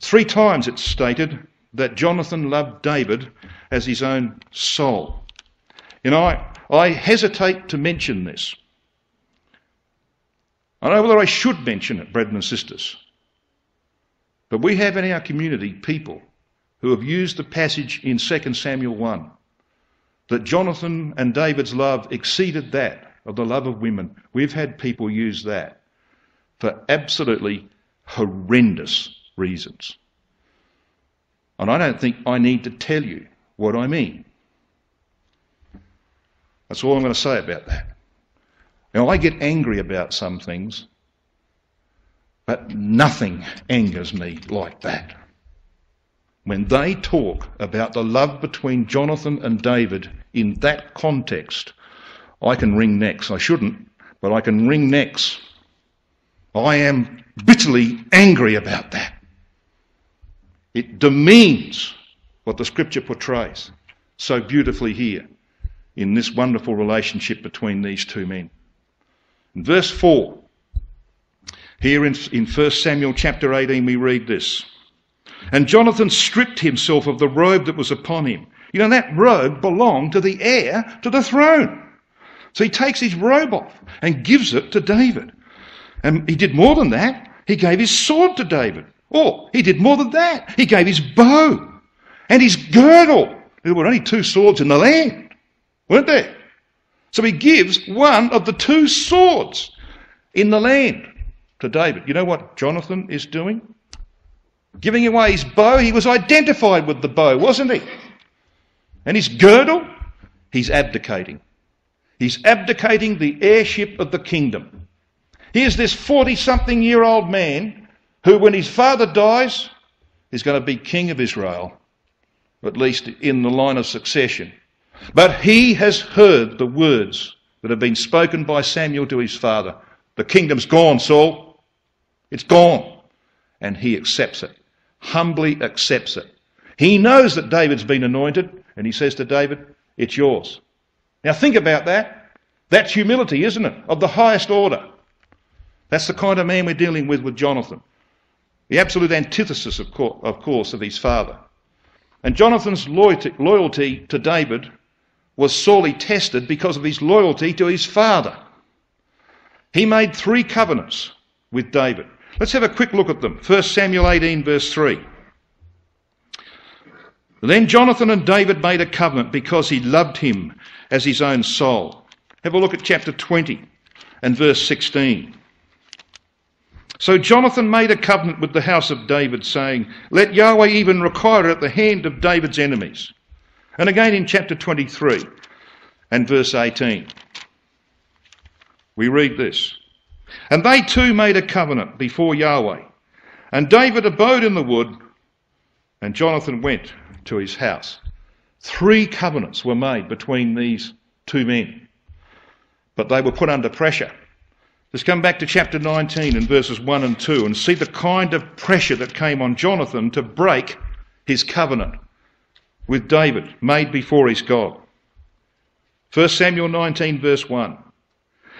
Three times it's stated that Jonathan loved David as his own soul. You know, I, I hesitate to mention this I don't know whether I should mention it, brethren and sisters. But we have in our community people who have used the passage in 2 Samuel 1 that Jonathan and David's love exceeded that of the love of women. We've had people use that for absolutely horrendous reasons. And I don't think I need to tell you what I mean. That's all I'm going to say about that. Now, I get angry about some things, but nothing angers me like that. When they talk about the love between Jonathan and David in that context, I can wring necks. I shouldn't, but I can wring necks. I am bitterly angry about that. It demeans what the scripture portrays so beautifully here in this wonderful relationship between these two men. In verse 4, here in, in 1 Samuel chapter 18, we read this. And Jonathan stripped himself of the robe that was upon him. You know, that robe belonged to the heir to the throne. So he takes his robe off and gives it to David. And he did more than that. He gave his sword to David. Or he did more than that. He gave his bow and his girdle. There were only two swords in the land, weren't there? So he gives one of the two swords in the land to David. You know what Jonathan is doing? Giving away his bow. He was identified with the bow, wasn't he? And his girdle, he's abdicating. He's abdicating the heirship of the kingdom. Here's this 40 something year old man who, when his father dies, is going to be king of Israel at least in the line of succession. But he has heard the words that have been spoken by Samuel to his father. The kingdom's gone, Saul. It's gone. And he accepts it, humbly accepts it. He knows that David's been anointed, and he says to David, It's yours. Now think about that. That's humility, isn't it? Of the highest order. That's the kind of man we're dealing with with Jonathan. The absolute antithesis, of course, of his father. And Jonathan's loyalty to David was sorely tested because of his loyalty to his father. He made three covenants with David. Let's have a quick look at them. 1 Samuel 18, verse 3. Then Jonathan and David made a covenant because he loved him as his own soul. Have a look at chapter 20 and verse 16. So Jonathan made a covenant with the house of David, saying, Let Yahweh even require it at the hand of David's enemies. And again in chapter 23 and verse 18, we read this. And they too made a covenant before Yahweh. And David abode in the wood, and Jonathan went to his house. Three covenants were made between these two men, but they were put under pressure. Let's come back to chapter 19 and verses 1 and 2 and see the kind of pressure that came on Jonathan to break his covenant with David made before his God. 1 Samuel 19, verse 1.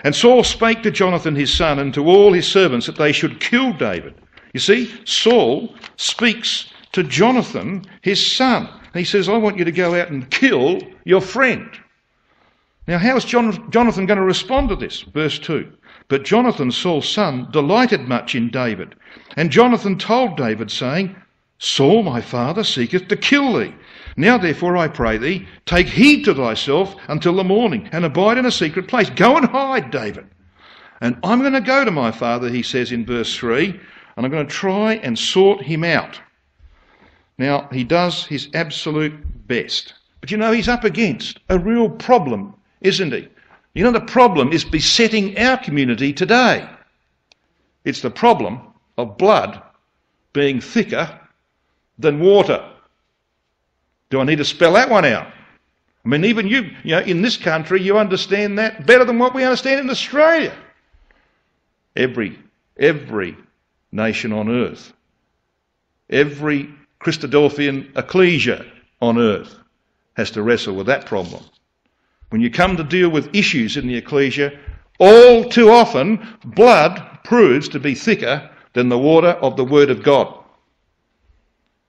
And Saul spake to Jonathan his son and to all his servants that they should kill David. You see, Saul speaks to Jonathan, his son. And he says, I want you to go out and kill your friend. Now, how is Jonathan going to respond to this? Verse 2. But Jonathan, Saul's son, delighted much in David. And Jonathan told David, saying, Saul, my father, seeketh to kill thee. Now, therefore, I pray thee, take heed to thyself until the morning, and abide in a secret place. Go and hide, David. And I'm going to go to my father, he says in verse 3, and I'm going to try and sort him out. Now, he does his absolute best. But you know, he's up against a real problem, isn't he? You know, the problem is besetting our community today. It's the problem of blood being thicker than water. Do I need to spell that one out? I mean, even you, you know, in this country, you understand that better than what we understand in Australia. Every, every nation on earth, every Christadelphian ecclesia on earth has to wrestle with that problem. When you come to deal with issues in the ecclesia, all too often blood proves to be thicker than the water of the Word of God.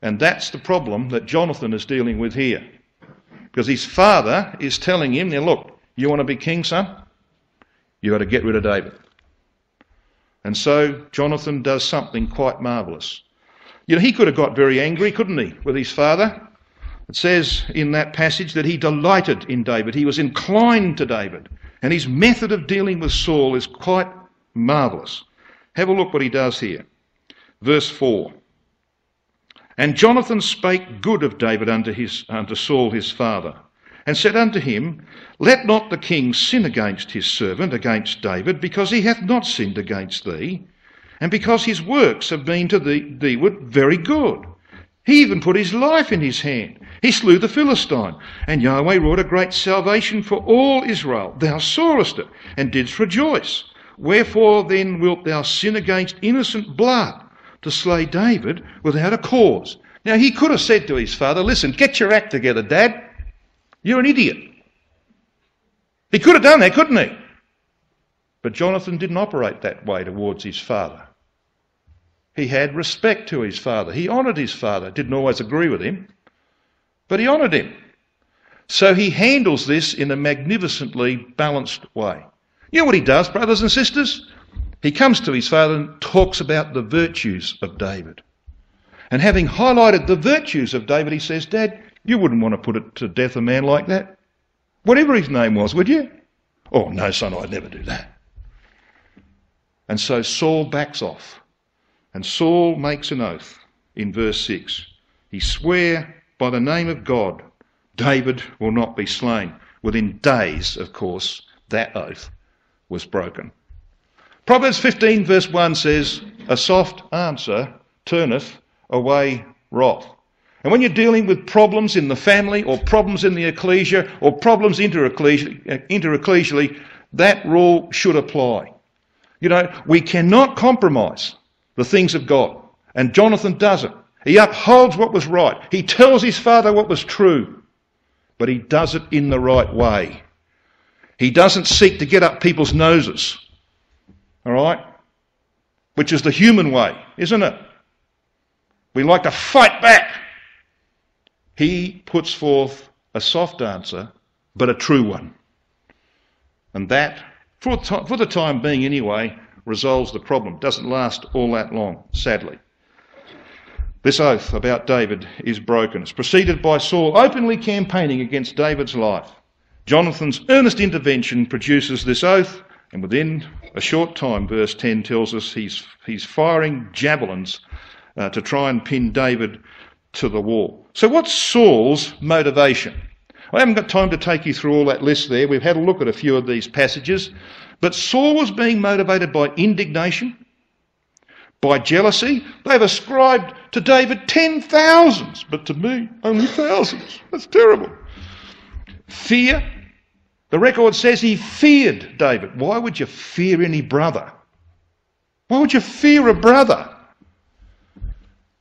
And that's the problem that Jonathan is dealing with here. Because his father is telling him, now look, you want to be king, son? You've got to get rid of David. And so Jonathan does something quite marvellous. You know, he could have got very angry, couldn't he, with his father? It says in that passage that he delighted in David. He was inclined to David. And his method of dealing with Saul is quite marvellous. Have a look what he does here. Verse 4. And Jonathan spake good of David unto, his, unto Saul his father, and said unto him, Let not the king sin against his servant, against David, because he hath not sinned against thee, and because his works have been to thee, theeward very good. He even put his life in his hand. He slew the Philistine, and Yahweh wrought a great salvation for all Israel. Thou sawest it, and didst rejoice. Wherefore then wilt thou sin against innocent blood? to slay David without a cause. Now, he could have said to his father, Listen, get your act together, Dad. You're an idiot. He could have done that, couldn't he? But Jonathan didn't operate that way towards his father. He had respect to his father. He honoured his father. Didn't always agree with him, but he honoured him. So he handles this in a magnificently balanced way. You know what he does, brothers and sisters? He comes to his father and talks about the virtues of David. And having highlighted the virtues of David, he says, Dad, you wouldn't want to put it to death a man like that. Whatever his name was, would you? Oh, no, son, I'd never do that. And so Saul backs off. And Saul makes an oath in verse 6. He swear by the name of God, David will not be slain. Within days, of course, that oath was broken. Proverbs 15, verse 1 says, A soft answer turneth away wrath. And when you're dealing with problems in the family or problems in the ecclesia or problems inter-ecclesially, that rule should apply. You know, we cannot compromise the things of God. And Jonathan does it. He upholds what was right. He tells his father what was true. But he does it in the right way. He doesn't seek to get up people's noses. All right? Which is the human way, isn't it? We like to fight back. He puts forth a soft answer, but a true one. And that, for, for the time being anyway, resolves the problem. Doesn't last all that long, sadly. This oath about David is broken. It's preceded by Saul openly campaigning against David's life. Jonathan's earnest intervention produces this oath, and within a short time, verse 10 tells us he's, he's firing javelins uh, to try and pin David to the wall. So, what's Saul's motivation? I haven't got time to take you through all that list there. We've had a look at a few of these passages. But Saul was being motivated by indignation, by jealousy. They've ascribed to David ten thousands, but to me, only thousands. That's terrible. Fear, the record says he feared David. Why would you fear any brother? Why would you fear a brother?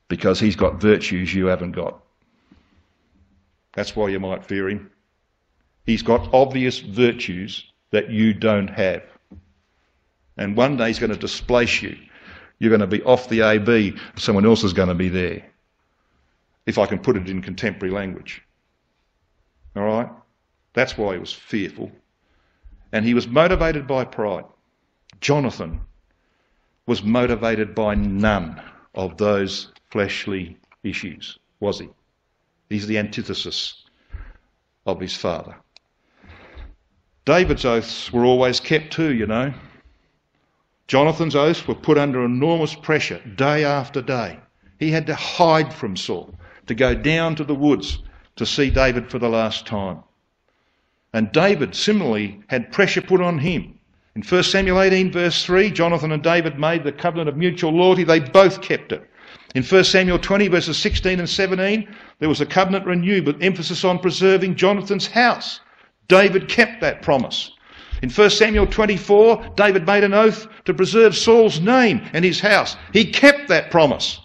Because he's got virtues you haven't got. That's why you might fear him. He's got obvious virtues that you don't have. And one day he's going to displace you. You're going to be off the AB, someone else is going to be there. If I can put it in contemporary language. All right? That's why he was fearful. And he was motivated by pride. Jonathan was motivated by none of those fleshly issues, was he? He's the antithesis of his father. David's oaths were always kept too, you know. Jonathan's oaths were put under enormous pressure day after day. He had to hide from Saul, to go down to the woods to see David for the last time. And David similarly had pressure put on him. In 1 Samuel 18, verse 3, Jonathan and David made the covenant of mutual loyalty. They both kept it. In 1 Samuel 20, verses 16 and 17, there was a covenant renewed with emphasis on preserving Jonathan's house. David kept that promise. In 1 Samuel 24, David made an oath to preserve Saul's name and his house. He kept that promise.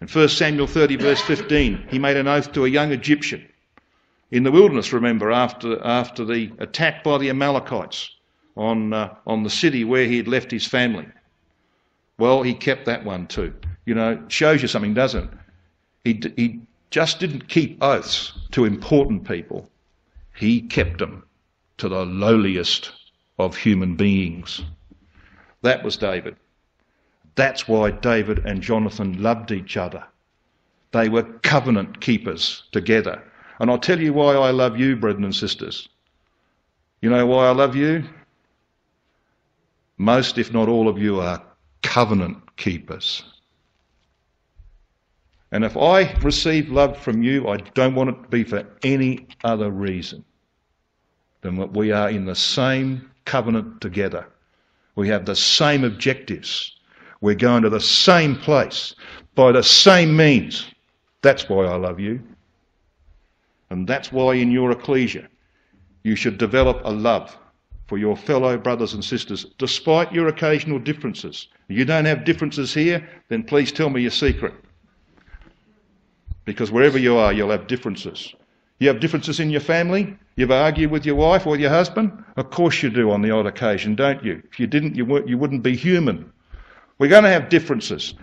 In 1 Samuel 30, verse 15, he made an oath to a young Egyptian in the wilderness, remember, after, after the attack by the Amalekites on, uh, on the city where he had left his family. Well, he kept that one too. You know, shows you something, doesn't it? He, he just didn't keep oaths to important people, he kept them to the lowliest of human beings. That was David. That's why David and Jonathan loved each other. They were covenant keepers together. And I'll tell you why I love you, brethren and sisters. You know why I love you? Most, if not all of you, are covenant keepers. And if I receive love from you, I don't want it to be for any other reason than that we are in the same covenant together. We have the same objectives. We're going to the same place by the same means. That's why I love you. And that's why in your ecclesia you should develop a love for your fellow brothers and sisters, despite your occasional differences. If you don't have differences here, then please tell me your secret. Because wherever you are, you'll have differences. You have differences in your family? You've argued with your wife or your husband? Of course you do on the odd occasion, don't you? If you didn't, you, you wouldn't be human. We're going to have differences.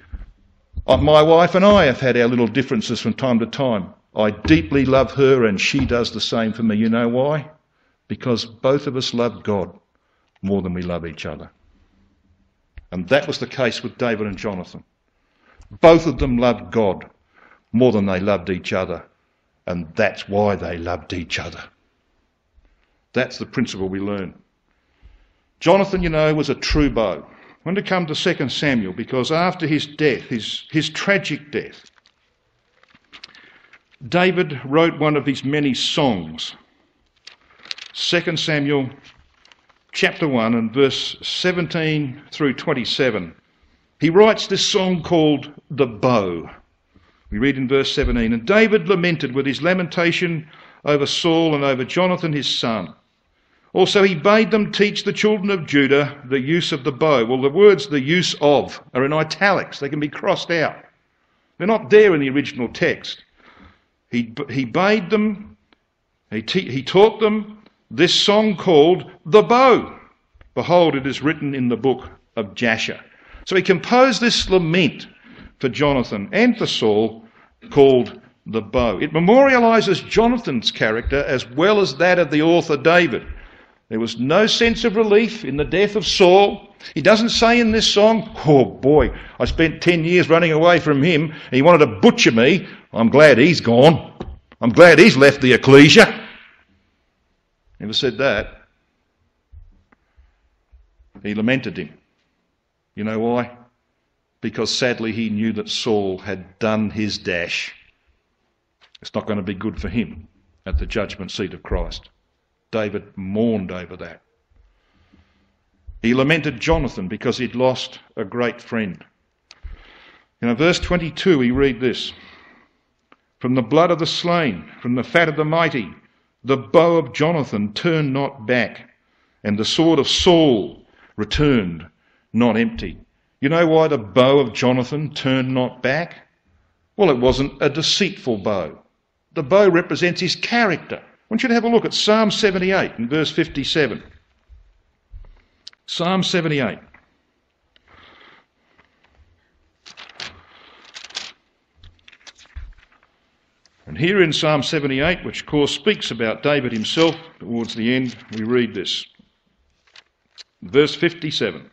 Uh, my wife and I have had our little differences from time to time. I deeply love her and she does the same for me. You know why? Because both of us love God more than we love each other. And that was the case with David and Jonathan. Both of them loved God more than they loved each other. And that's why they loved each other. That's the principle we learn. Jonathan, you know, was a true bow. I want to come to 2 Samuel because after his death, his, his tragic death, David wrote one of his many songs. 2 Samuel chapter 1 and verse 17 through 27. He writes this song called The Bow. We read in verse 17 And David lamented with his lamentation over Saul and over Jonathan his son. Also, he bade them teach the children of Judah the use of the bow. Well, the words the use of are in italics, they can be crossed out. They're not there in the original text. He, he bade them, he, te- he taught them this song called The Bow. Behold, it is written in the book of Jasher. So he composed this lament for Jonathan and for Saul called The Bow. It memorializes Jonathan's character as well as that of the author David. There was no sense of relief in the death of Saul. He doesn't say in this song, Oh boy, I spent 10 years running away from him. He wanted to butcher me. I'm glad he's gone. I'm glad he's left the ecclesia. Never said that. He lamented him. You know why? Because sadly he knew that Saul had done his dash. It's not going to be good for him at the judgment seat of Christ. David mourned over that. He lamented Jonathan because he'd lost a great friend. In verse 22, we read this From the blood of the slain, from the fat of the mighty, the bow of Jonathan turned not back, and the sword of Saul returned not empty. You know why the bow of Jonathan turned not back? Well, it wasn't a deceitful bow. The bow represents his character. I want you to have a look at Psalm 78 and verse 57. Psalm 78. And here in Psalm 78, which of course speaks about David himself, towards the end, we read this. Verse 57.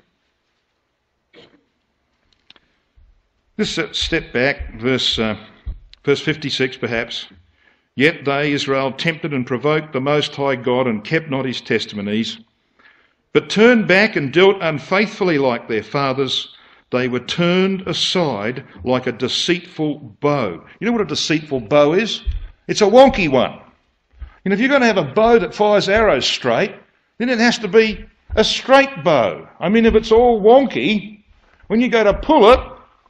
This step back, verse, uh, verse 56 perhaps. Yet they, Israel, tempted and provoked the Most High God and kept not his testimonies, but turned back and dealt unfaithfully like their fathers. They were turned aside like a deceitful bow. You know what a deceitful bow is? It's a wonky one. And if you're going to have a bow that fires arrows straight, then it has to be a straight bow. I mean, if it's all wonky, when you go to pull it,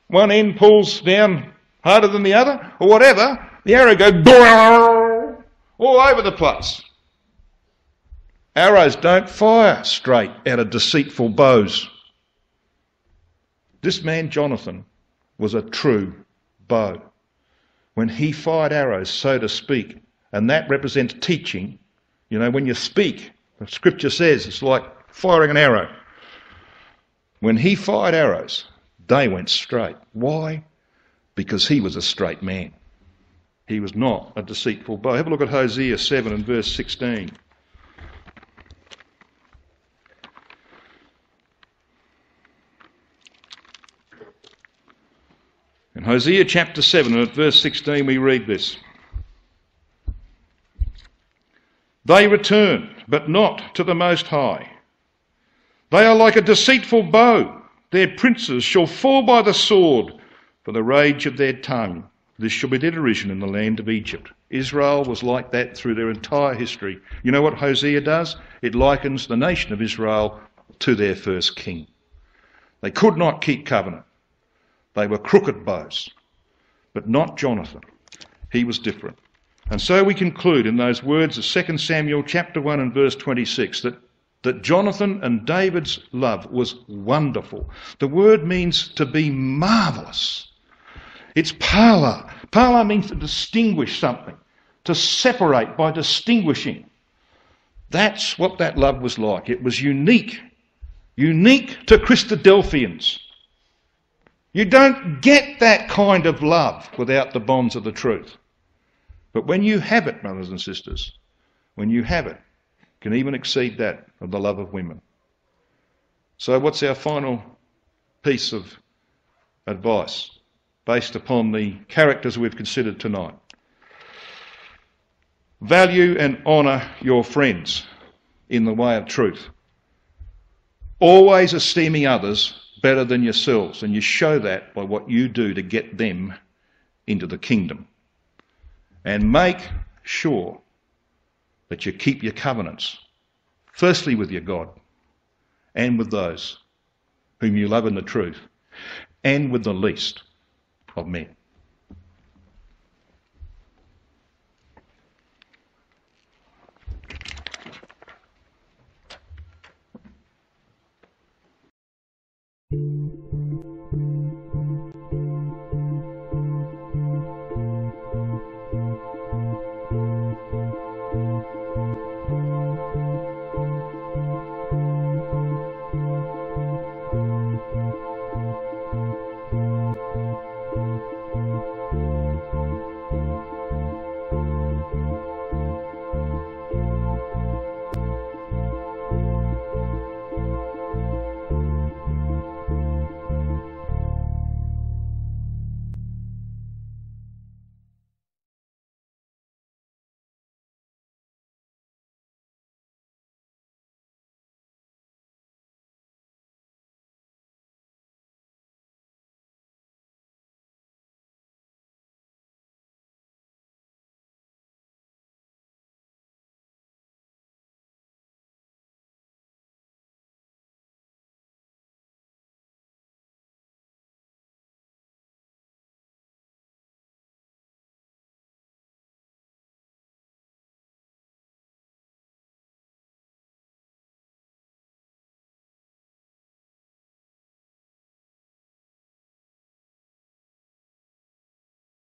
one end pulls down harder than the other, or whatever, the arrow goes all over the place. Arrows don't fire straight out of deceitful bows. This man, Jonathan, was a true bow. When he fired arrows, so to speak, and that represents teaching, you know, when you speak, the scripture says it's like firing an arrow. When he fired arrows, they went straight. Why? Because he was a straight man. He was not a deceitful bow. Have a look at Hosea 7 and verse 16. In Hosea chapter 7 and at verse 16 we read this. They returned, but not to the Most High. They are like a deceitful bow. Their princes shall fall by the sword for the rage of their tongue. This shall be their derision in the land of Egypt. Israel was like that through their entire history. You know what Hosea does? It likens the nation of Israel to their first king. They could not keep covenant. They were crooked bows, but not Jonathan. He was different. And so we conclude in those words of 2 Samuel chapter 1 and verse 26 that, that Jonathan and David's love was wonderful. The word means to be marvellous. It's pala. Pala means to distinguish something, to separate by distinguishing. That's what that love was like. It was unique. Unique to Christadelphians. You don't get that kind of love without the bonds of the truth. But when you have it, brothers and sisters, when you have it can even exceed that of the love of women. So, what's our final piece of advice based upon the characters we've considered tonight? Value and honour your friends in the way of truth. Always esteeming others better than yourselves, and you show that by what you do to get them into the kingdom. And make sure that you keep your covenants, firstly with your God, and with those whom you love in the truth, and with the least of men.